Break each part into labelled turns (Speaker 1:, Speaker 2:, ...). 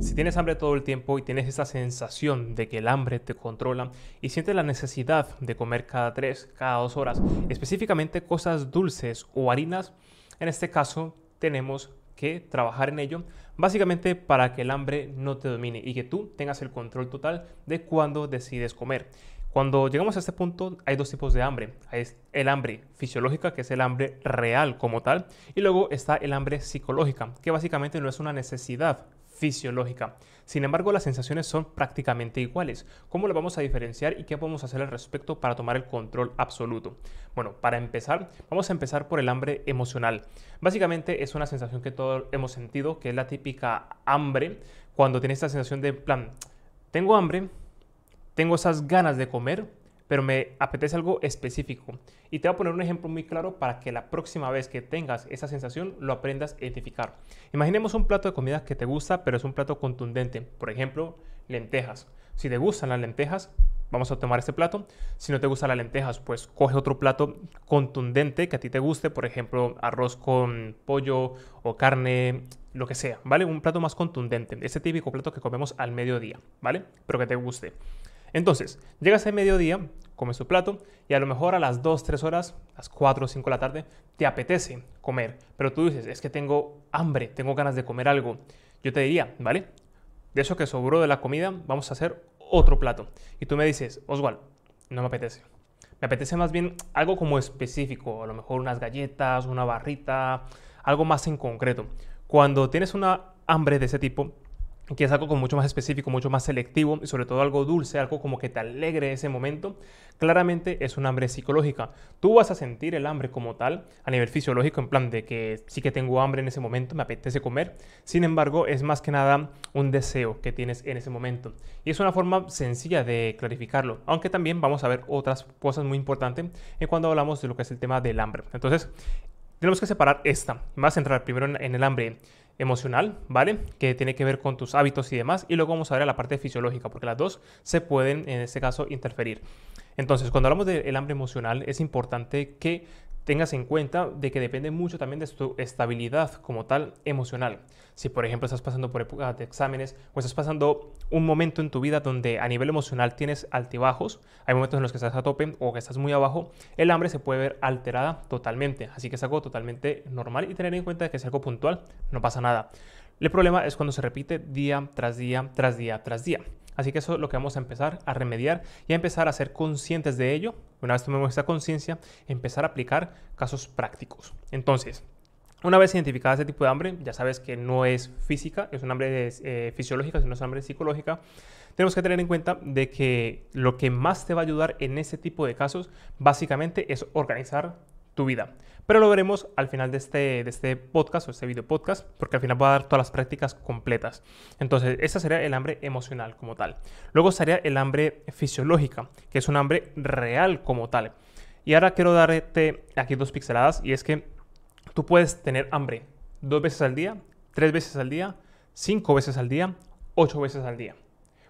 Speaker 1: Si tienes hambre todo el tiempo y tienes esa sensación de que el hambre te controla y sientes la necesidad de comer cada 3, cada 2 horas, específicamente cosas dulces o harinas, en este caso tenemos que trabajar en ello, básicamente para que el hambre no te domine y que tú tengas el control total de cuándo decides comer. Cuando llegamos a este punto hay dos tipos de hambre. Hay el hambre fisiológica, que es el hambre real como tal, y luego está el hambre psicológica, que básicamente no es una necesidad fisiológica. Sin embargo, las sensaciones son prácticamente iguales. ¿Cómo lo vamos a diferenciar y qué podemos hacer al respecto para tomar el control absoluto? Bueno, para empezar, vamos a empezar por el hambre emocional. Básicamente es una sensación que todos hemos sentido, que es la típica hambre, cuando tienes esta sensación de plan, tengo hambre, tengo esas ganas de comer, pero me apetece algo específico. Y te voy a poner un ejemplo muy claro para que la próxima vez que tengas esa sensación lo aprendas a identificar. Imaginemos un plato de comida que te gusta, pero es un plato contundente. Por ejemplo, lentejas. Si te gustan las lentejas, vamos a tomar este plato. Si no te gustan las lentejas, pues coge otro plato contundente que a ti te guste, por ejemplo, arroz con pollo o carne, lo que sea, ¿vale? Un plato más contundente, ese típico plato que comemos al mediodía, ¿vale? Pero que te guste. Entonces, llegas al mediodía, comes tu plato y a lo mejor a las 2, 3 horas, las 4 o 5 de la tarde, te apetece comer. Pero tú dices, es que tengo hambre, tengo ganas de comer algo. Yo te diría, ¿vale? De eso que sobró de la comida, vamos a hacer otro plato. Y tú me dices, Oswald, no me apetece. Me apetece más bien algo como específico, a lo mejor unas galletas, una barrita, algo más en concreto. Cuando tienes una hambre de ese tipo, que es algo como mucho más específico, mucho más selectivo y sobre todo algo dulce, algo como que te alegre ese momento, claramente es un hambre psicológica. Tú vas a sentir el hambre como tal a nivel fisiológico, en plan de que sí que tengo hambre en ese momento, me apetece comer. Sin embargo, es más que nada un deseo que tienes en ese momento. Y es una forma sencilla de clarificarlo, aunque también vamos a ver otras cosas muy importantes en cuando hablamos de lo que es el tema del hambre. Entonces, tenemos que separar esta. Vas a entrar primero en el hambre emocional, ¿vale? Que tiene que ver con tus hábitos y demás. Y luego vamos a ver la parte fisiológica, porque las dos se pueden, en este caso, interferir. Entonces, cuando hablamos del hambre emocional, es importante que tengas en cuenta de que depende mucho también de tu estabilidad como tal emocional. Si por ejemplo estás pasando por época de exámenes o estás pasando un momento en tu vida donde a nivel emocional tienes altibajos, hay momentos en los que estás a tope o que estás muy abajo, el hambre se puede ver alterada totalmente. Así que es algo totalmente normal y tener en cuenta que es algo puntual, no pasa nada. El problema es cuando se repite día tras día, tras día, tras día. Así que eso es lo que vamos a empezar a remediar y a empezar a ser conscientes de ello. Una vez tomemos esta conciencia, empezar a aplicar casos prácticos. Entonces, una vez identificada este tipo de hambre, ya sabes que no es física, es un hambre eh, fisiológica, sino es hambre psicológica. Tenemos que tener en cuenta de que lo que más te va a ayudar en este tipo de casos, básicamente, es organizar tu vida. Pero lo veremos al final de este, de este podcast o este video podcast, porque al final voy a dar todas las prácticas completas. Entonces, esa sería el hambre emocional como tal. Luego estaría el hambre fisiológica, que es un hambre real como tal. Y ahora quiero darte aquí dos pixeladas, y es que tú puedes tener hambre dos veces al día, tres veces al día, cinco veces al día, ocho veces al día.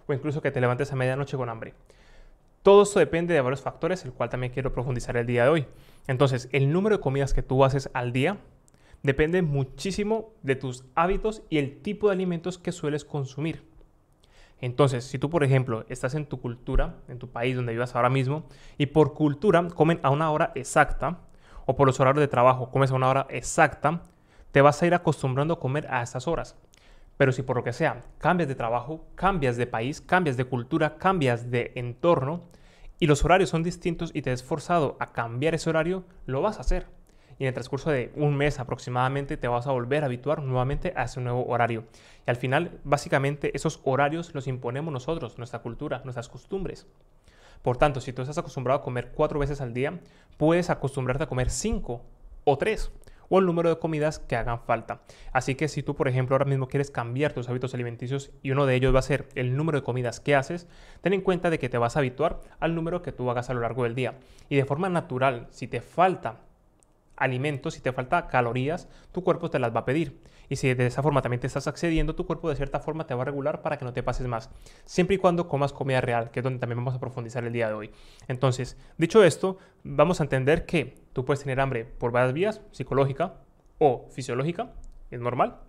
Speaker 1: O incluso que te levantes a medianoche con hambre. Todo esto depende de varios factores, el cual también quiero profundizar el día de hoy. Entonces, el número de comidas que tú haces al día depende muchísimo de tus hábitos y el tipo de alimentos que sueles consumir. Entonces, si tú, por ejemplo, estás en tu cultura, en tu país donde vivas ahora mismo, y por cultura comen a una hora exacta, o por los horarios de trabajo comes a una hora exacta, te vas a ir acostumbrando a comer a esas horas. Pero si por lo que sea cambias de trabajo, cambias de país, cambias de cultura, cambias de entorno y los horarios son distintos y te has forzado a cambiar ese horario, lo vas a hacer. Y en el transcurso de un mes aproximadamente te vas a volver a habituar nuevamente a ese nuevo horario. Y al final, básicamente, esos horarios los imponemos nosotros, nuestra cultura, nuestras costumbres. Por tanto, si tú estás acostumbrado a comer cuatro veces al día, puedes acostumbrarte a comer cinco o tres o el número de comidas que hagan falta. Así que si tú, por ejemplo, ahora mismo quieres cambiar tus hábitos alimenticios y uno de ellos va a ser el número de comidas que haces, ten en cuenta de que te vas a habituar al número que tú hagas a lo largo del día. Y de forma natural, si te falta alimentos, si te falta calorías, tu cuerpo te las va a pedir. Y si de esa forma también te estás accediendo, tu cuerpo de cierta forma te va a regular para que no te pases más. Siempre y cuando comas comida real, que es donde también vamos a profundizar el día de hoy. Entonces, dicho esto, vamos a entender que tú puedes tener hambre por varias vías, psicológica o fisiológica, es normal.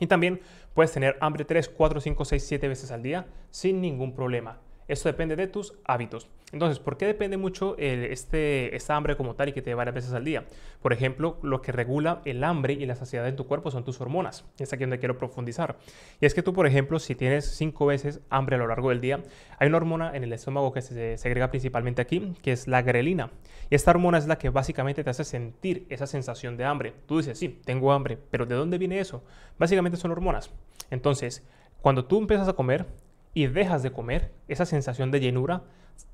Speaker 1: Y también puedes tener hambre 3, 4, 5, 6, 7 veces al día sin ningún problema. Esto depende de tus hábitos. Entonces, ¿por qué depende mucho este, esta hambre como tal y que te varias veces al día? Por ejemplo, lo que regula el hambre y la saciedad en tu cuerpo son tus hormonas. Es aquí donde quiero profundizar. Y es que tú, por ejemplo, si tienes cinco veces hambre a lo largo del día, hay una hormona en el estómago que se segrega principalmente aquí, que es la grelina. Y esta hormona es la que básicamente te hace sentir esa sensación de hambre. Tú dices, sí, tengo hambre, pero ¿de dónde viene eso? Básicamente son hormonas. Entonces, cuando tú empiezas a comer, y dejas de comer, esa sensación de llenura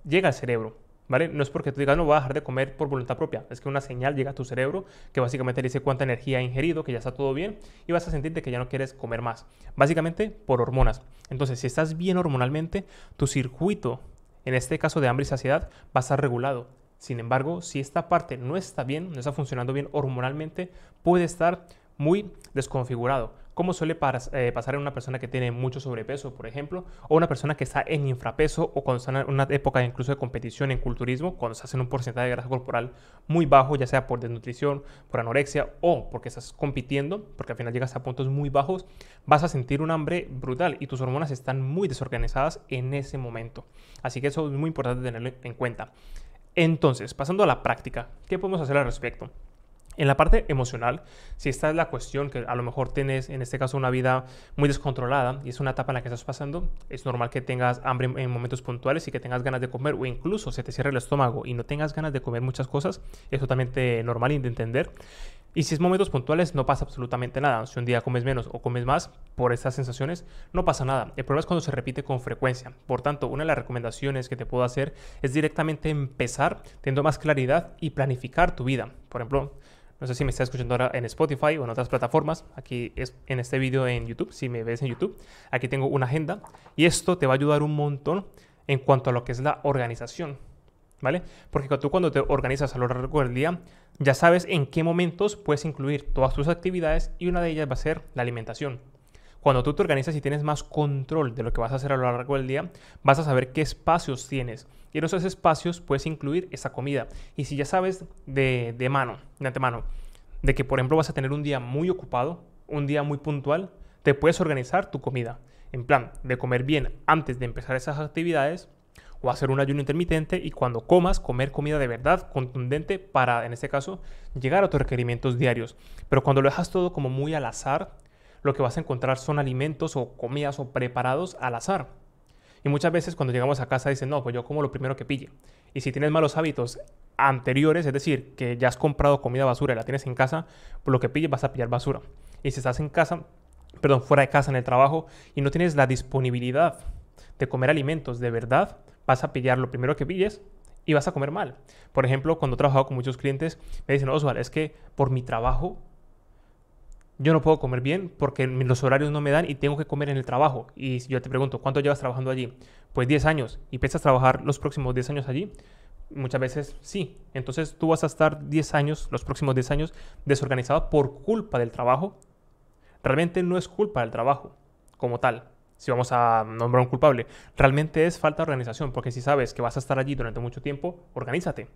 Speaker 1: llega al cerebro. ¿Vale? No es porque tú digas, no voy a dejar de comer por voluntad propia, es que una señal llega a tu cerebro que básicamente dice cuánta energía ha ingerido, que ya está todo bien y vas a sentirte que ya no quieres comer más. Básicamente por hormonas. Entonces, si estás bien hormonalmente, tu circuito, en este caso de hambre y saciedad, va a estar regulado. Sin embargo, si esta parte no está bien, no está funcionando bien hormonalmente, puede estar muy desconfigurado como suele eh, pasar en una persona que tiene mucho sobrepeso, por ejemplo, o una persona que está en infrapeso o cuando está en una época incluso de competición en culturismo, cuando estás en un porcentaje de grasa corporal muy bajo, ya sea por desnutrición, por anorexia o porque estás compitiendo, porque al final llegas a puntos muy bajos, vas a sentir un hambre brutal y tus hormonas están muy desorganizadas en ese momento. Así que eso es muy importante tenerlo en cuenta. Entonces, pasando a la práctica, ¿qué podemos hacer al respecto? En la parte emocional, si esta es la cuestión que a lo mejor tienes en este caso una vida muy descontrolada y es una etapa en la que estás pasando, es normal que tengas hambre en momentos puntuales y que tengas ganas de comer o incluso se te cierre el estómago y no tengas ganas de comer muchas cosas, es totalmente normal y de entender. Y si es momentos puntuales, no pasa absolutamente nada. Si un día comes menos o comes más por estas sensaciones, no pasa nada. El problema es cuando se repite con frecuencia. Por tanto, una de las recomendaciones que te puedo hacer es directamente empezar teniendo más claridad y planificar tu vida. Por ejemplo, no sé si me estás escuchando ahora en Spotify o en otras plataformas. Aquí es en este vídeo en YouTube, si me ves en YouTube. Aquí tengo una agenda y esto te va a ayudar un montón en cuanto a lo que es la organización. ¿Vale? Porque tú cuando te organizas a lo largo del día, ya sabes en qué momentos puedes incluir todas tus actividades y una de ellas va a ser la alimentación. Cuando tú te organizas y tienes más control de lo que vas a hacer a lo largo del día, vas a saber qué espacios tienes. Y en esos espacios puedes incluir esa comida. Y si ya sabes de, de mano, de antemano, de que por ejemplo vas a tener un día muy ocupado, un día muy puntual, te puedes organizar tu comida. En plan, de comer bien antes de empezar esas actividades o hacer un ayuno intermitente y cuando comas, comer comida de verdad contundente para, en este caso, llegar a tus requerimientos diarios. Pero cuando lo dejas todo como muy al azar, lo que vas a encontrar son alimentos o comidas o preparados al azar. Y muchas veces cuando llegamos a casa dicen, no, pues yo como lo primero que pille. Y si tienes malos hábitos anteriores, es decir, que ya has comprado comida basura y la tienes en casa, pues lo que pilles vas a pillar basura. Y si estás en casa, perdón, fuera de casa en el trabajo y no tienes la disponibilidad de comer alimentos de verdad, vas a pillar lo primero que pilles y vas a comer mal. Por ejemplo, cuando he trabajado con muchos clientes, me dicen, Oswald, es que por mi trabajo yo no puedo comer bien porque los horarios no me dan y tengo que comer en el trabajo. Y yo te pregunto, ¿cuánto llevas trabajando allí? Pues 10 años. ¿Y piensas trabajar los próximos 10 años allí? Muchas veces sí. Entonces tú vas a estar 10 años, los próximos 10 años, desorganizado por culpa del trabajo. Realmente no es culpa del trabajo como tal, si vamos a nombrar un culpable. Realmente es falta de organización, porque si sabes que vas a estar allí durante mucho tiempo, organízate.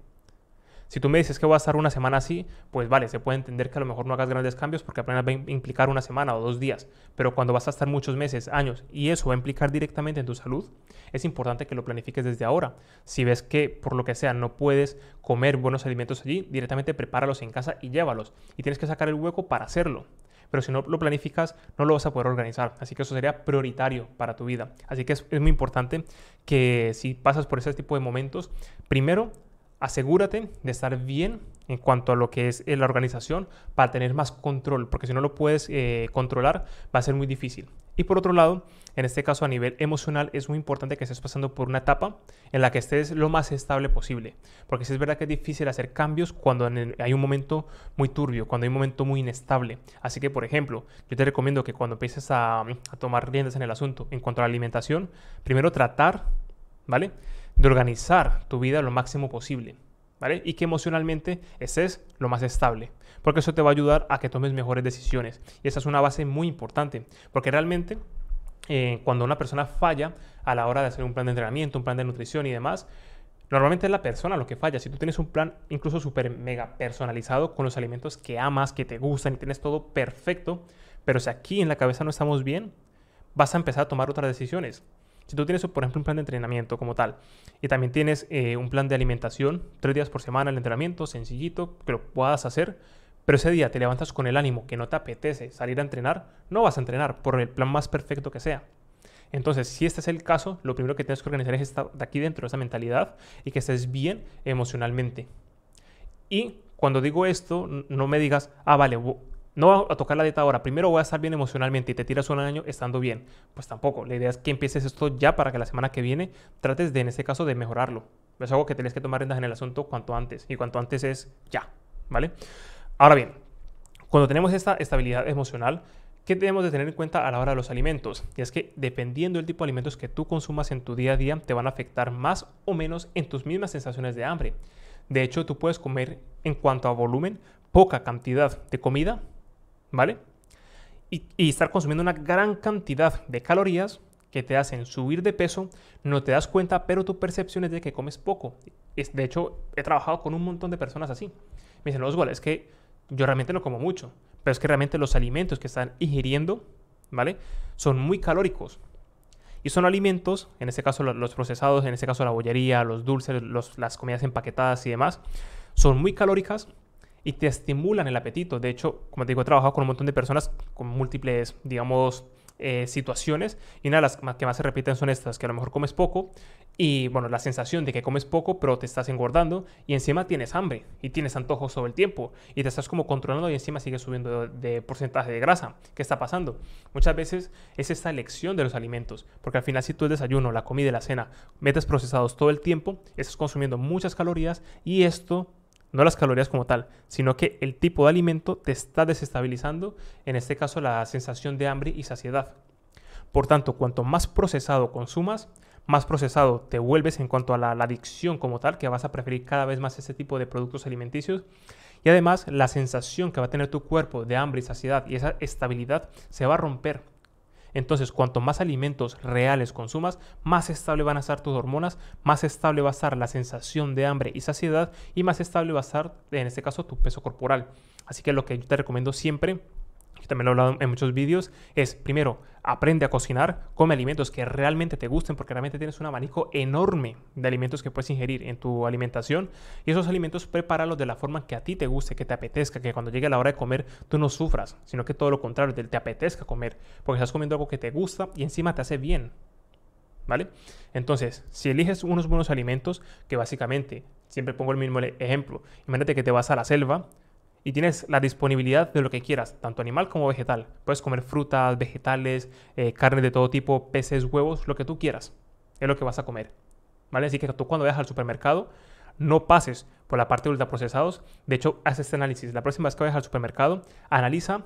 Speaker 1: Si tú me dices que voy a estar una semana así, pues vale, se puede entender que a lo mejor no hagas grandes cambios porque apenas va a implicar una semana o dos días. Pero cuando vas a estar muchos meses, años, y eso va a implicar directamente en tu salud, es importante que lo planifiques desde ahora. Si ves que por lo que sea no puedes comer buenos alimentos allí, directamente prepáralos en casa y llévalos. Y tienes que sacar el hueco para hacerlo pero si no lo planificas no lo vas a poder organizar. Así que eso sería prioritario para tu vida. Así que es, es, muy importante que si pasas por ese tipo de momentos, primero asegúrate de estar bien en cuanto a lo que es eh, la organización para tener más control, porque si no lo puedes eh, controlar va a ser muy difícil. Y por otro lado, en este caso a nivel emocional es muy importante que estés pasando por una etapa en la que estés lo más estable posible, porque si es verdad que es difícil hacer cambios cuando hay un momento muy turbio, cuando hay un momento muy inestable. Así que, por ejemplo, yo te recomiendo que cuando empieces a, a tomar riendas en el asunto en cuanto a la alimentación, primero tratar, ¿vale? De organizar tu vida lo máximo posible, ¿vale? Y que emocionalmente estés lo más estable, porque eso te va a ayudar a que tomes mejores decisiones. Y esa es una base muy importante, porque realmente eh, cuando una persona falla a la hora de hacer un plan de entrenamiento, un plan de nutrición y demás, Normalmente es la persona lo que falla. Si tú tienes un plan incluso súper mega personalizado con los alimentos que amas, que te gustan y tienes todo perfecto, Pero si aquí en la cabeza no estamos bien, vas a empezar a tomar otras decisiones. Si tú tienes, por ejemplo, un plan de entrenamiento como tal, y también tienes eh, un plan de alimentación, tres días por semana el entrenamiento, sencillito, que lo puedas hacer, pero ese día te levantas con el ánimo que no te apetece salir a entrenar, no vas a entrenar por el plan más perfecto que sea. Entonces, si este es el caso, lo primero que tienes que organizar es estar de aquí dentro, esa mentalidad y que estés bien emocionalmente. Y cuando digo esto, no me digas, ah, vale, no voy a tocar la dieta ahora, primero voy a estar bien emocionalmente y te tiras un año estando bien. Pues tampoco, la idea es que empieces esto ya para que la semana que viene trates de, en este caso, de mejorarlo. Es algo que tienes que tomar en el asunto cuanto antes, y cuanto antes es ya, ¿vale? Ahora bien, cuando tenemos esta estabilidad emocional, ¿Qué debemos de tener en cuenta a la hora de los alimentos? Y es que dependiendo del tipo de alimentos que tú consumas en tu día a día, te van a afectar más o menos en tus mismas sensaciones de hambre. De hecho, tú puedes comer en cuanto a volumen poca cantidad de comida, ¿vale? Y, estar consumiendo una gran cantidad de calorías que te hacen subir de peso, no te das cuenta, pero tu percepción es de que comes poco. de hecho, he trabajado con un montón de personas así. Me dicen, Oswald, es que yo realmente no como mucho pero es que realmente los alimentos que están ingiriendo, ¿vale? Son muy calóricos. Y son alimentos, en este caso los procesados, en este caso la bollería, los dulces, las comidas empaquetadas y demás, son muy calóricas y te estimulan el apetito. De hecho, como te digo, he trabajado con un montón de personas con múltiples, digamos, eh, situaciones y una de las que más se repiten son estas, que a lo mejor comes poco y bueno, la sensación de que comes poco pero te estás engordando y encima tienes hambre y tienes antojos todo el tiempo y te estás como controlando y encima sigues subiendo de, porcentaje de grasa. ¿Qué está pasando? Muchas veces es esta elección de los alimentos, porque al final si tú el desayuno, la comida y la cena metes procesados todo el tiempo, estás consumiendo muchas calorías y esto no las calorías como tal, sino que el tipo de alimento te está desestabilizando, en este caso la sensación de hambre y saciedad. Por tanto, cuanto más procesado consumas, más procesado te vuelves en cuanto a la, adicción como tal, que vas a preferir cada vez más ese tipo de productos alimenticios. Y además, la sensación que va a tener tu cuerpo de hambre y saciedad y esa estabilidad se va a romper entonces, cuanto más alimentos reales consumas, más estable van a estar tus hormonas, más estable va a estar la sensación de hambre y saciedad y más estable va a estar, en este caso, tu peso corporal. Así que lo que yo te recomiendo siempre también lo he hablado en muchos vídeos, es primero, aprende a cocinar, come alimentos que realmente te gusten, porque realmente tienes un abanico enorme de alimentos que puedes ingerir en tu alimentación. Y esos alimentos prepáralos de la forma que a ti te guste, que te apetezca, que cuando llegue la hora de comer tú no sufras, sino que todo lo contrario, te, te apetezca comer, porque estás comiendo algo que te gusta y encima te hace bien. ¿Vale? Entonces, si eliges unos buenos alimentos, que básicamente, siempre pongo el mismo ejemplo, imagínate que te vas a la selva, y tienes la disponibilidad de lo que quieras, tanto animal como vegetal. Puedes comer frutas, vegetales, eh, carne de todo tipo, peces, huevos, lo que tú quieras. Es lo que vas a comer. ¿Vale? Así que tú cuando vayas al supermercado, no pases por la parte de ultraprocesados. De hecho, haz este análisis. La próxima vez que vayas al supermercado, analiza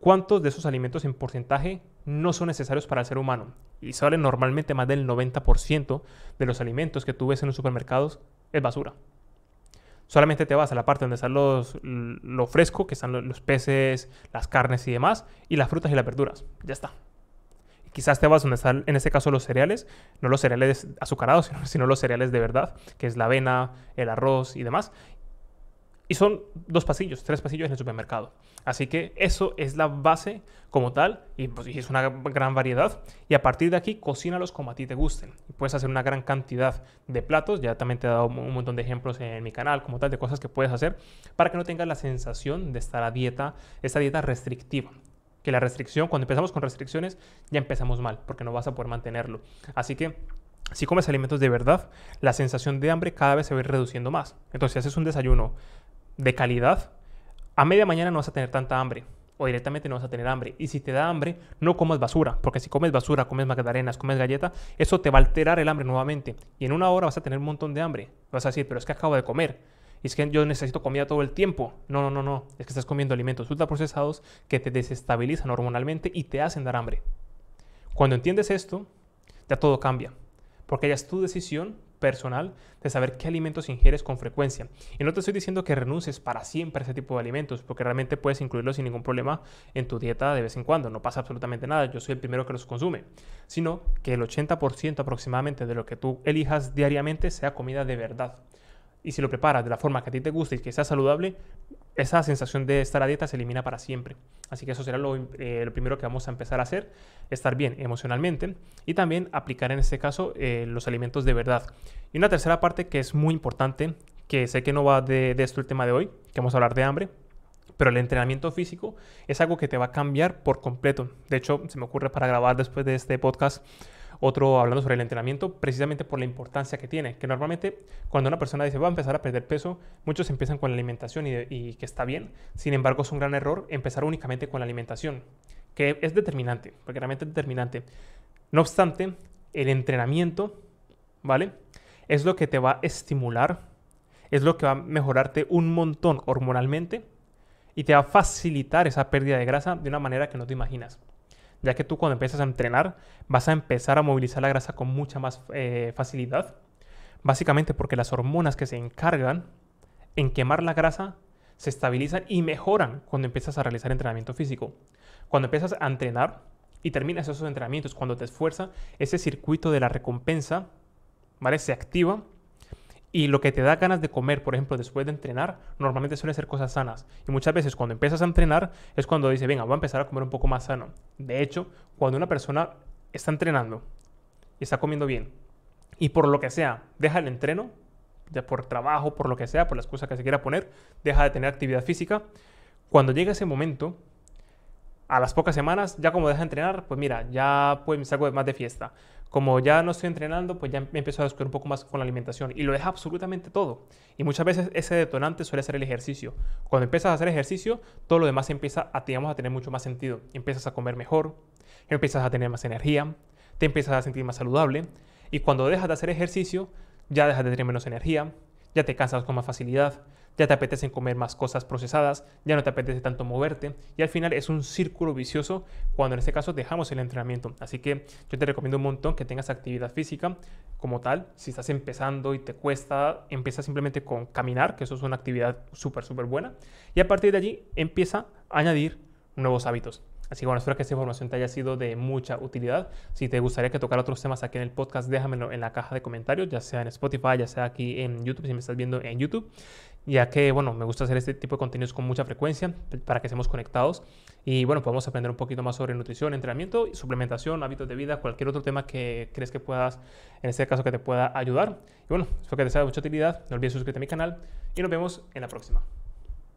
Speaker 1: cuántos de esos alimentos en porcentaje no son necesarios para el ser humano. Y sale normalmente más del 90% de los alimentos que tú ves en los supermercados es basura solamente te vas a la parte donde están los, lo fresco, que están los peces, las carnes y demás, y las frutas y las verduras. Ya está. Quizás te vas donde están, en este caso, los cereales, no los cereales azucarados, sino los cereales de verdad, que es la avena, el arroz y demás. Y son dos pasillos, tres pasillos en el supermercado. Así que eso es la base como tal y, pues, es una gran variedad. Y a partir de aquí, cocínalos como a ti te gusten. Puedes hacer una gran cantidad de platos. Ya también te he dado un montón de ejemplos en mi canal como tal de cosas que puedes hacer para que no tengas la sensación de estar a dieta, esta dieta restrictiva. Que la restricción, cuando empezamos con restricciones, ya empezamos mal porque no vas a poder mantenerlo. Así que si comes alimentos de verdad, la sensación de hambre cada vez se va reduciendo más. Entonces, si haces un desayuno de calidad, a media mañana no vas a tener tanta hambre o directamente no vas a tener hambre. Y si te da hambre, no comas basura, porque si comes basura, comes magdalenas, comes galleta, eso te va a alterar el hambre nuevamente. Y en una hora vas a tener un montón de hambre. Vas a decir, pero es que acabo de comer. Y es que yo necesito comida todo el tiempo. No, no, no, no. Es que estás comiendo alimentos ultraprocesados que te desestabilizan hormonalmente y te hacen dar hambre. Cuando entiendes esto, ya todo cambia. Porque ya es tu decisión personal de saber qué alimentos ingieres con frecuencia. Y no te estoy diciendo que renuncies para siempre a ese tipo de alimentos, porque realmente puedes incluirlos sin ningún problema en tu dieta de vez en cuando. No pasa absolutamente nada, yo soy el primero que los consume. Sino que el 80% aproximadamente de lo que tú elijas diariamente sea comida de verdad. Y si lo preparas de la forma que a ti te gusta y que sea saludable, esa sensación de estar a dieta se elimina para siempre. Así que eso será lo, eh, primero que vamos a empezar a hacer, estar bien emocionalmente y también aplicar en este caso eh, los alimentos de verdad. Y una tercera parte que es muy importante, que sé que no va de, de esto el tema de hoy, que vamos a hablar de hambre, pero el entrenamiento físico es algo que te va a cambiar por completo. De hecho, se me ocurre para grabar después de este podcast otro hablando sobre el entrenamiento, precisamente por la importancia que tiene. Que normalmente cuando una persona dice va a empezar a perder peso, muchos empiezan con la alimentación y, que está bien. Sin embargo, es un gran error empezar únicamente con la alimentación, que es determinante, porque realmente es determinante. No obstante, el entrenamiento, ¿vale? Es lo que te va a estimular, es lo que va a mejorarte un montón hormonalmente y te va a facilitar esa pérdida de grasa de una manera que no te imaginas. Ya que tú cuando empiezas a entrenar vas a empezar a movilizar la grasa con mucha más eh, facilidad. Básicamente porque las hormonas que se encargan en quemar la grasa se estabilizan y mejoran cuando empiezas a realizar entrenamiento físico. Cuando empiezas a entrenar y terminas esos entrenamientos, cuando te esfuerzas, ese circuito de la recompensa ¿vale? se activa y lo que te da ganas de comer, por ejemplo, después de entrenar, normalmente suele ser cosas sanas. Y muchas veces cuando empiezas a entrenar es cuando dice, venga, voy a empezar a comer un poco más sano. De hecho, cuando una persona está entrenando y está comiendo bien, y por lo que sea, deja el entreno, ya por trabajo, por lo que sea, por las cosas que se quiera poner, deja de tener actividad física, cuando llega ese momento, a las pocas semanas, ya como deja de entrenar, pues mira, ya pues me salgo más de fiesta. Como ya no estoy entrenando, pues ya me empiezo a descuidar un poco más con la alimentación y lo deja absolutamente todo. Y muchas veces ese detonante suele ser el ejercicio. Cuando empiezas a hacer ejercicio, todo lo demás empieza a, digamos, a tener mucho más sentido. Empiezas a comer mejor, empiezas a tener más energía, te empiezas a sentir más saludable y cuando dejas de hacer ejercicio, ya dejas de tener menos energía, ya te cansas con más facilidad, ya te apetecen comer más cosas procesadas, ya no te apetece tanto moverte y al final es un círculo vicioso cuando en este caso dejamos el entrenamiento. Así que yo te recomiendo un montón que tengas actividad física como tal. Si estás empezando y te cuesta, empieza simplemente con caminar, que eso es una actividad súper, súper buena. Y a partir de allí empieza a añadir nuevos hábitos. Así que bueno, espero que esta información te haya sido de mucha utilidad. Si te gustaría que tocara otros temas aquí en el podcast, déjamelo en la caja de comentarios, ya sea en Spotify, ya sea aquí en YouTube, si me estás viendo en YouTube, ya que bueno, me gusta hacer este tipo de contenidos con mucha frecuencia para que estemos conectados y bueno, podemos aprender un poquito más sobre nutrición, entrenamiento, suplementación, hábitos de vida, cualquier otro tema que crees que puedas, en este caso, que te pueda ayudar. Y bueno, espero que te sea de mucha utilidad. No olvides suscribirte a mi canal y nos vemos en la próxima.